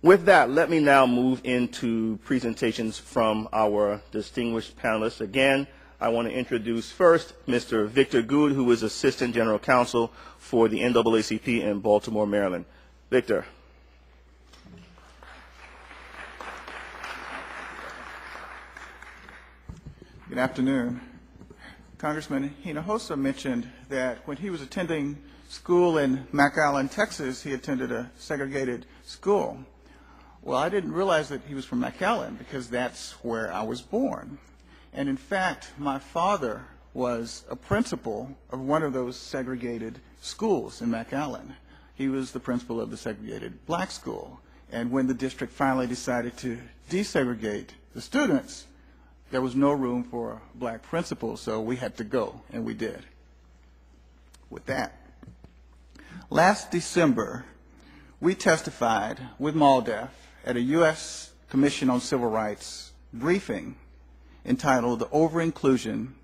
With that, let me now move into presentations from our distinguished panelists. Again, I want to introduce first Mr. Victor Goode, who is Assistant General Counsel for the NAACP in Baltimore, Maryland. Victor. Good afternoon. Congressman Hinojosa mentioned that when he was attending school in McAllen, Texas, he attended a segregated school. Well, I didn't realize that he was from McAllen because that's where I was born. And in fact, my father was a principal of one of those segregated schools in McAllen. He was the principal of the segregated black school. And when the district finally decided to desegregate the students, there was no room for a black principal, so we had to go, and we did. With that, last December, we testified with MALDEF at a U.S. Commission on Civil Rights briefing entitled The Over-Inclusion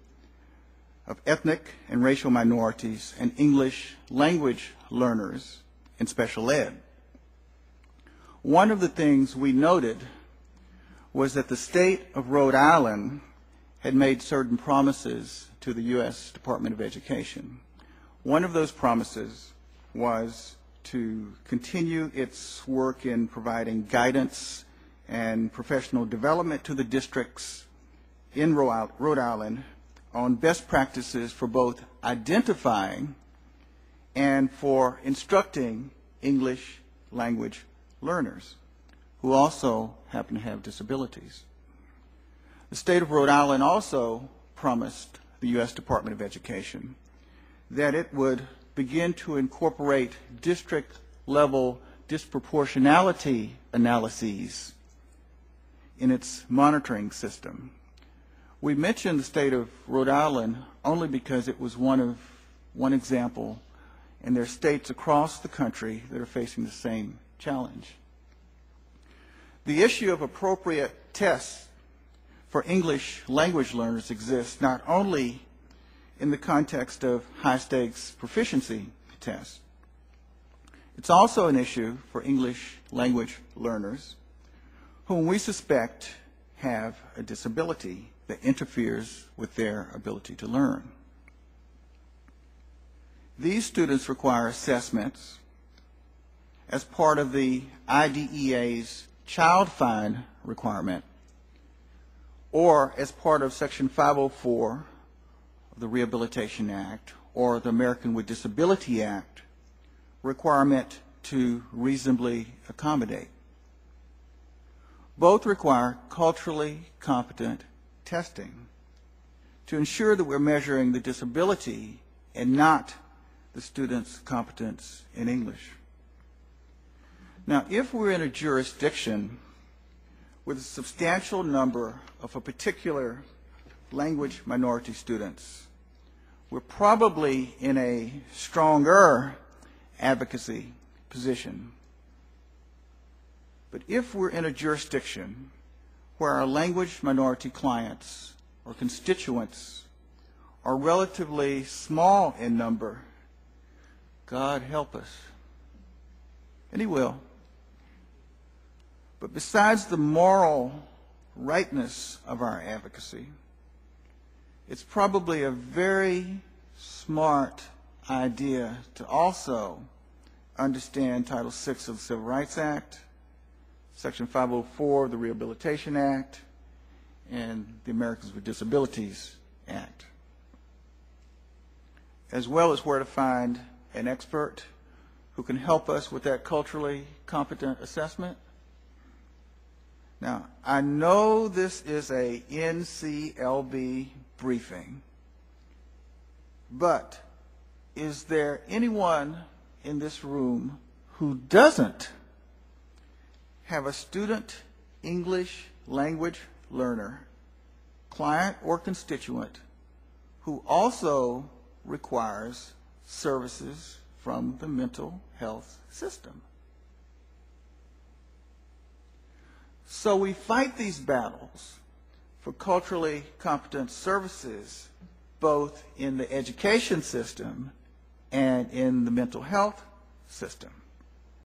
of Ethnic and Racial Minorities and English Language Learners in Special Ed. One of the things we noted was that the state of Rhode Island had made certain promises to the U.S. Department of Education. One of those promises was to continue its work in providing guidance and professional development to the districts in Rhode Island on best practices for both identifying and for instructing English language learners who also happen to have disabilities. The state of Rhode Island also promised the U.S. Department of Education that it would begin to incorporate district level disproportionality analyses in its monitoring system. We mentioned the state of Rhode Island only because it was one of one example, and there are states across the country that are facing the same challenge. The issue of appropriate tests for English language learners exists not only in the context of high-stakes proficiency tests. It's also an issue for English language learners whom we suspect have a disability that interferes with their ability to learn. These students require assessments as part of the IDEA's child find requirement or as part of Section 504 of the Rehabilitation Act or the American with Disability Act requirement to reasonably accommodate. Both require culturally competent testing to ensure that we're measuring the disability and not the student's competence in English. Now, if we're in a jurisdiction with a substantial number of a particular language minority students, we're probably in a stronger advocacy position. But if we're in a jurisdiction where our language minority clients or constituents are relatively small in number, God help us. And He will. But besides the moral rightness of our advocacy, it's probably a very smart idea to also understand Title VI of the Civil Rights Act, Section 504 of the Rehabilitation Act, and the Americans with Disabilities Act, as well as where to find an expert who can help us with that culturally competent assessment. Now, I know this is a NCLB briefing, but is there anyone in this room who doesn't have a student English language learner, client or constituent, who also requires services from the mental health system? So we fight these battles for culturally competent services, both in the education system and in the mental health system.